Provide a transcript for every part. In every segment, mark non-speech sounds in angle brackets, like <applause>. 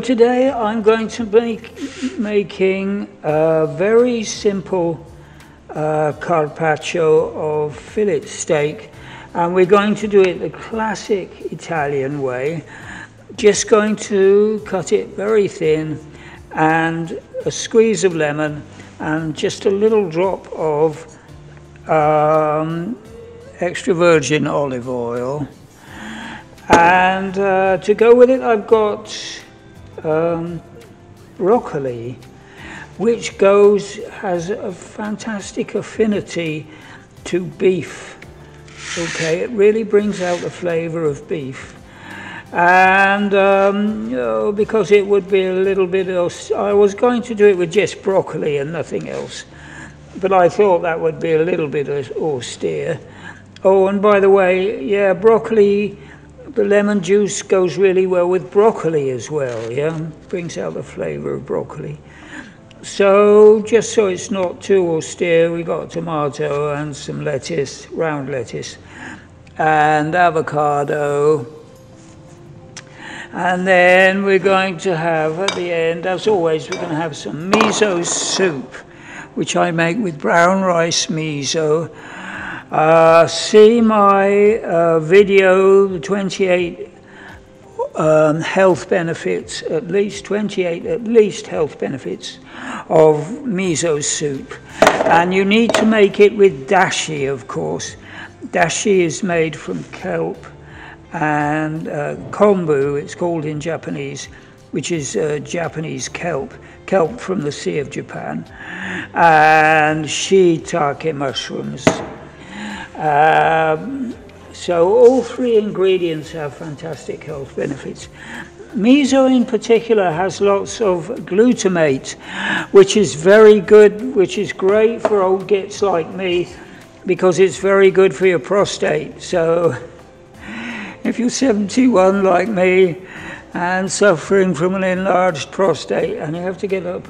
today I'm going to be making a very simple uh, carpaccio of fillet steak and we're going to do it the classic Italian way. Just going to cut it very thin and a squeeze of lemon and just a little drop of um, extra virgin olive oil. And uh, to go with it, I've got um, broccoli, which goes, has a fantastic affinity to beef. Okay, it really brings out the flavor of beef. And um, you know, because it would be a little bit else, I was going to do it with just broccoli and nothing else. But I thought that would be a little bit austere. Oh, and by the way, yeah, broccoli, the lemon juice goes really well with broccoli as well, yeah? Brings out the flavor of broccoli. So, just so it's not too austere, we've got tomato and some lettuce, round lettuce, and avocado. And then we're going to have, at the end, as always, we're going to have some miso soup, which I make with brown rice miso uh, see my uh, video, the 28 um, health benefits, at least 28 at least health benefits of miso soup. And you need to make it with dashi, of course. Dashi is made from kelp and uh, kombu, it's called in Japanese, which is uh, Japanese kelp, kelp from the Sea of Japan, and shiitake mushrooms. Um, so all three ingredients have fantastic health benefits. Miso in particular has lots of glutamate, which is very good, which is great for old gits like me, because it's very good for your prostate. So <laughs> if you're 71 like me and suffering from an enlarged prostate and you have to get up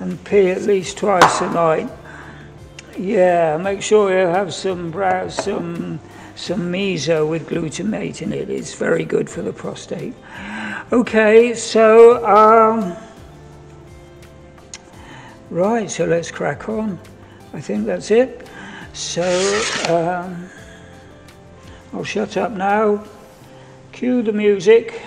and pee at least twice a night, yeah, make sure you have some some some miso with glutamate in it. It's very good for the prostate. Okay, so um, right, so let's crack on. I think that's it. So um, I'll shut up now. Cue the music.